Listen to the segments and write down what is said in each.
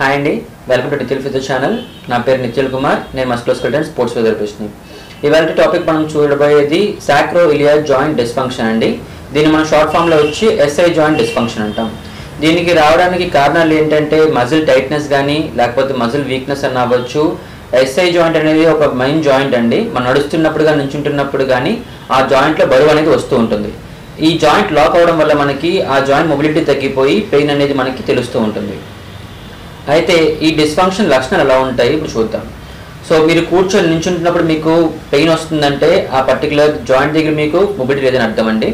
Hi అండి welcome to Nithyul physique channel నా పేరు నిత్యుల్ కుమార్ నేను మస్కులోస్కల్ స్పోర్ట్స్ ఫిజియోథెరపిస్ట్ని ఇవాళ టాపిక్ మనం చూడబోయేది సాక్రో ఇలియా జాయింట్ డిస్ఫంక్షన్ అండి. దీన్ని మనం షార్ట్ ఫామ్లో వచ్చి ఎస్ఐ జాయింట్ డిస్ఫంక్షన్ అంటాం. దీనికి రావడానికి కారణాలు ఏంటంటే మజిల్ టైట్నెస్ కానీ లేకపోతే మజిల్ వీక్నెస్ అని అవ్వచ్చు. ఎస్ఐ జాయింట్ అనేది ఒక మెయిన్ జాయింట్ అండి. మనం నడుస్తున్నప్పుడు కానీ నుంచుంటున్నప్పుడు కానీ ఆ జాయింట్లో బరువు అనేది వస్తూ ఉంటుంది. ఈ జాయింట్ లాక్ అవ్వడం వల్ల మనకి ఆ జాయింట్ మొబిలిటీ తగ్గిపోయి పెయిన్ అనేది మనకి తెలుస్తూ ఉంటుంది. అయితే ఈ డిస్ఫంక్షన్ లక్షణాలు ఎలా ఉంటాయి? ఇప్పుడు చూద్దాం. సో మీరు కూర్చొని నించుంటున్నప్పుడు మీకు పెయిన్ వస్తుందంటే ఆ పర్టికులర్ జాయింట్ దగ్గర మీకు మొబిలిటీ లేదని అర్థం అండి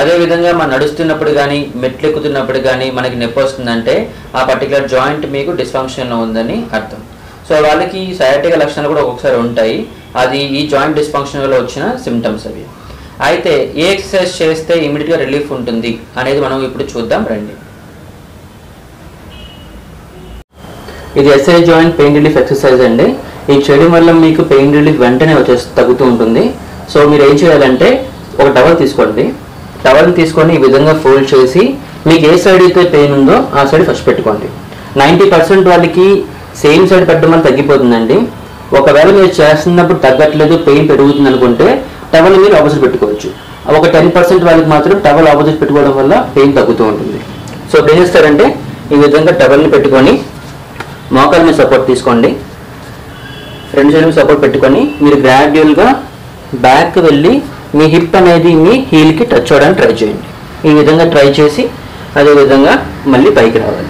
అదేవిధంగా మనం నడుస్తున్నప్పుడు కానీ మెట్లు ఎక్కుతున్నప్పుడు కానీ మనకి నొప్పి వస్తుందంటే ఆ పర్టికులర్ జాయింట్ మీకు డిస్ఫంక్షన్లో ఉందని అర్థం. సో వాళ్ళకి సయాటిక లక్షణాలు కూడా ఒక్కొక్కసారి ఉంటాయి. అది ఈ జాయింట్ డిస్ఫంక్షన్ వల్ల వచ్చిన సిమ్టమ్స్ అవి. అయితే ఏ ఎక్సర్సైజ్ చేస్తే ఇమీడియట్గా రిలీఫ్ ఉంటుంది అనేది మనం ఇప్పుడు చూద్దాం రండి. ఇది SI joint pain relief exercise అండి. ఇది చేయడం వల్ల మీకు పెయిన్ రిలీఫ్ వెంటనే వచ్చేసి తగ్గుతూ ఉంటుంది. సో మీరు ఏం చేయాలంటే ఒక టవల్ తీసుకోండి. టవల్ తీసుకొని ఈ విధంగా ఫోల్డ్ చేసి మీకు ఏ సైడ్ అయితే పెయిన్ ఉందో ఆ సైడ్ ఫస్ట్ పెట్టుకోండి. నైంటీ పర్సెంట్ వాళ్ళకి సేమ్ సైడ్ పెట్టడం వల్ల తగ్గిపోతుందండి. ఒకవేళ మీరు చేస్తున్నప్పుడు తగ్గట్లేదు పెయిన్ పెరుగుతుంది అనుకుంటే టవల్ మీరు ఆపోజిట్ పెట్టుకోవచ్చు. ఒక టెన్ పర్సెంట్ వాళ్ళకి మాత్రం టవల్ ఆపోజిట్ పెట్టుకోవడం వల్ల పెయిన్ తగ్గుతూ ఉంటుంది. సో ఇప్పుడు ఏం చేస్తారంటే ఈ విధంగా టవల్ని పెట్టుకొని మోకాల మీద సపోర్ట్ తీసుకోండి. రెండు సైడ్ సపోర్ట్ పెట్టుకొని మీరు గ్రాడ్యువల్గా బ్యాక్ వెళ్ళి మీ హిప్ అనేది మీ హీల్కి టచ్ అవ్వడానికి ట్రై చేయండి. ఈ విధంగా ట్రై చేసి అదే విధంగా మళ్ళీ పైకి రావాలి.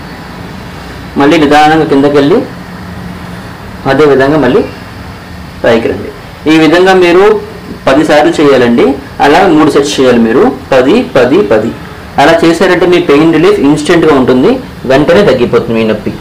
మళ్ళీ నిదానంగా కిందకి వెళ్ళి అదే విధంగా మళ్ళీ పైకి రండి. ఈ విధంగా మీరు పదిసార్లు చేయాలండి. అలా మూడు సెట్స్ చేయాలి మీరు. పది పది పది. అలా చేశారంటే మీ పెయిన్ రిలీఫ్ ఇన్స్టెంట్గా ఉంటుంది. వెంటనే తగ్గిపోతుంది మీ నొప్పి.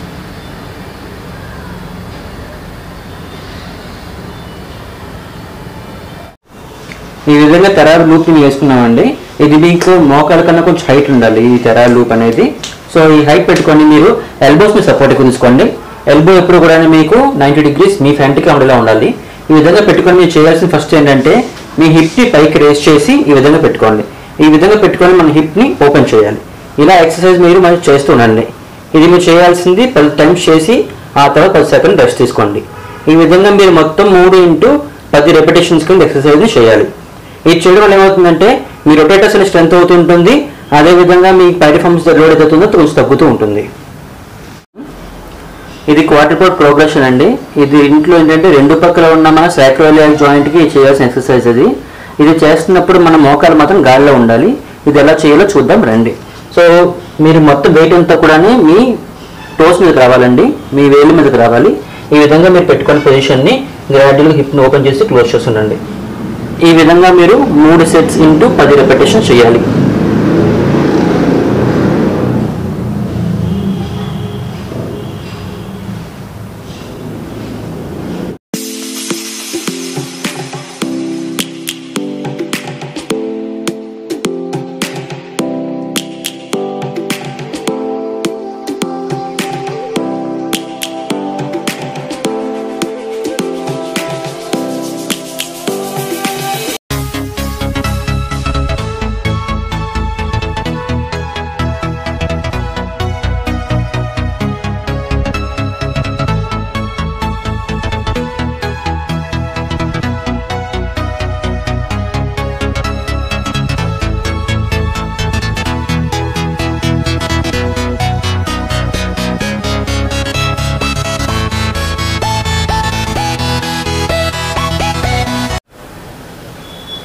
ఈ విధంగా తెరారు లూప్ని వేసుకున్నామండి. ఇది మీకు మోకాల కన్నా కొంచెం హైట్ ఉండాలి ఈ తెరారు లూప్ అనేది. సో ఈ హైట్ పెట్టుకొని మీరు ఎల్బోస్ సపోర్ట్గా సపోర్ట్ తీసుకోండి ఎల్బో ఎప్పుడు కూడా మీకు నైంటీ డిగ్రీస్ మీ ఫ్రంట్కి ఉండేలా ఉండాలి. ఈ విధంగా పెట్టుకొని మీరు చేయాల్సిన ఫస్ట్ ఏంటంటే మీ హిప్ని పైకి రేస్ చేసి ఈ విధంగా పెట్టుకోండి. ఈ విధంగా పెట్టుకొని మన హిప్ని ఓపెన్ చేయాలి. ఇలా ఎక్సర్సైజ్ మీరు మరి చేస్తూ ఉండండి. ఇది మీరు చేయాల్సింది పది టైమ్స్ చేసి ఆ తర్వాత పది సెకండ్ రెస్ట్ తీసుకోండి. ఈ విధంగా మీరు మొత్తం మూడు ఇంటూ పది రెపిటేషన్స్ కింద ఎక్సర్సైజ్ చేయాలి. ఇది చేయడం వల్ల ఏమవుతుందంటే మీ రొటేటర్స్ అనే స్ట్రెంత్ అవుతుంటుంది అదేవిధంగా మీ పైరిఫార్మ్స్ లోడ్ అవుతుందో కొంచెం తగ్గుతూ ఉంటుంది. ఇది క్వార్టర్ పోర్ట్ ప్రోగ్రెషన్ అండి. ఇది ఇంట్లో ఏంటంటే రెండు పక్కల ఉన్న మన సాక్రోలియల్ జాయింట్కి చేయాల్సిన ఎక్సర్సైజ్ ఇది ఇది చేస్తున్నప్పుడు మన మోకాలు మాత్రం గాలిలో ఉండాలి. ఇది ఎలా చేయాలో చూద్దాం రండి. సో మీరు మొత్తం వెయిట్ అంతా కూడా మీ టోస్ మీదకి రావాలండి. మీ వేలు మీదకి రావాలి. ఈ విధంగా మీరు పెట్టుకున్న పొజిషన్ని గ్రాడ్యువల్గా హిప్ని ఓపెన్ చేసి క్లోజ్ చేస్తుండండి. ఈ విధంగా మీరు మూడు సెట్స్ ఇంటూ పది రెపిటేషన్ చేయాలి.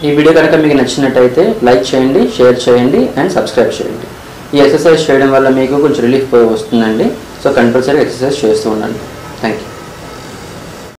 ఈ వీడియో కనుక మీకు నచ్చినట్టయితే లైక్ చేయండి షేర్ చేయండి అండ్ సబ్స్క్రైబ్ చేయండి. ఈ ఎక్సర్సైజ్ చేయడం వల్ల మీకు కొంచెం రిలీఫ్ వస్తుందండి. సో కంపల్సరీ ఎక్సర్సైజ్ చేస్తూ ఉండండి. Thank you